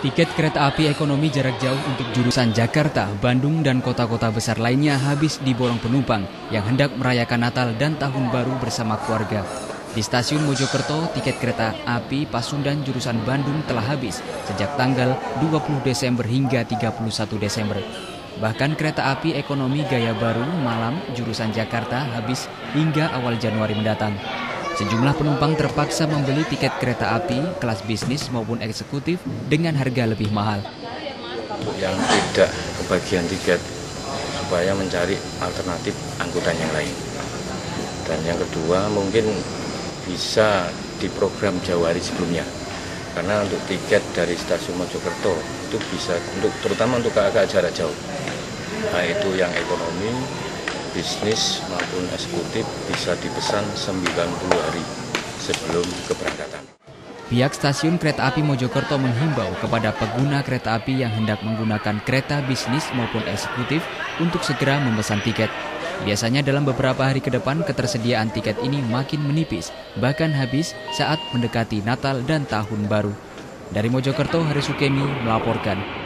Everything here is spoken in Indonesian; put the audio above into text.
Tiket kereta api ekonomi jarak jauh untuk jurusan Jakarta, Bandung, dan kota-kota besar lainnya habis di borong penumpang yang hendak merayakan Natal dan Tahun Baru bersama keluarga. Di stasiun Mojokerto, tiket kereta api Pasundan jurusan Bandung telah habis sejak tanggal 20 Desember hingga 31 Desember. Bahkan kereta api ekonomi gaya baru malam jurusan Jakarta habis hingga awal Januari mendatang. Sejumlah penumpang terpaksa membeli tiket kereta api kelas bisnis maupun eksekutif dengan harga lebih mahal. Yang tidak kebagian tiket supaya mencari alternatif angkutan yang lain. Dan yang kedua mungkin bisa diprogram jauh hari sebelumnya. Karena untuk tiket dari stasiun Mojokerto itu bisa untuk terutama untuk kakak jarak jauh. Nah itu yang ekonomi, bisnis maupun eksekutif bisa dipesan 90 hari sebelum keberangkatan. Pihak stasiun kereta api Mojokerto menghimbau kepada pengguna kereta api yang hendak menggunakan kereta bisnis maupun eksekutif untuk segera memesan tiket. Biasanya dalam beberapa hari ke depan ketersediaan tiket ini makin menipis, bahkan habis saat mendekati Natal dan Tahun Baru. Dari Mojokerto, Harisukemi melaporkan.